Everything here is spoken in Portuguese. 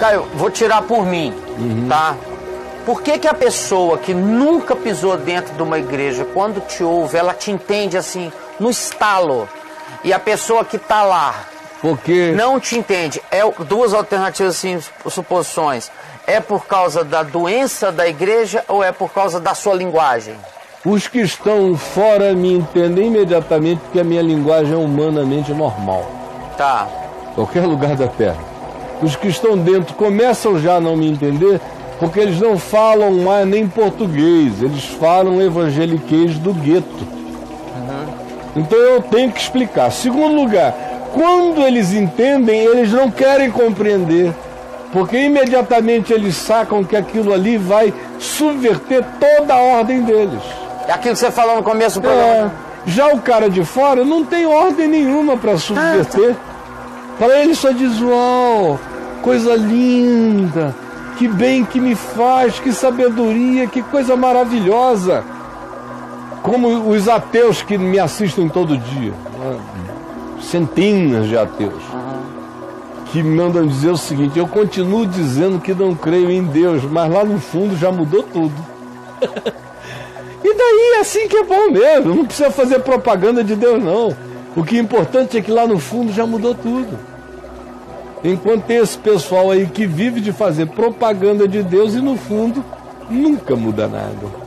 Caio, vou tirar por mim, tá? Por que, que a pessoa que nunca pisou dentro de uma igreja, quando te ouve, ela te entende assim, no estalo? E a pessoa que tá lá Porque não te entende? É duas alternativas, assim, suposições. É por causa da doença da igreja ou é por causa da sua linguagem? os que estão fora me entendem imediatamente porque a minha linguagem é humanamente normal. Tá. qualquer lugar da terra. Os que estão dentro começam já a não me entender porque eles não falam mais nem português, eles falam evangeliquez do gueto. Então eu tenho que explicar. Segundo lugar, quando eles entendem, eles não querem compreender, porque imediatamente eles sacam que aquilo ali vai subverter toda a ordem deles. É aquilo que você falou no começo do É, programa. já o cara de fora não tem ordem nenhuma para subverter. Para ele só diz: Uau, coisa linda, que bem que me faz, que sabedoria, que coisa maravilhosa. Como os ateus que me assistem todo dia, centenas de ateus, que me mandam dizer o seguinte: eu continuo dizendo que não creio em Deus, mas lá no fundo já mudou tudo. E daí é assim que é bom mesmo, não precisa fazer propaganda de Deus não. O que é importante é que lá no fundo já mudou tudo. Enquanto tem esse pessoal aí que vive de fazer propaganda de Deus e no fundo nunca muda nada.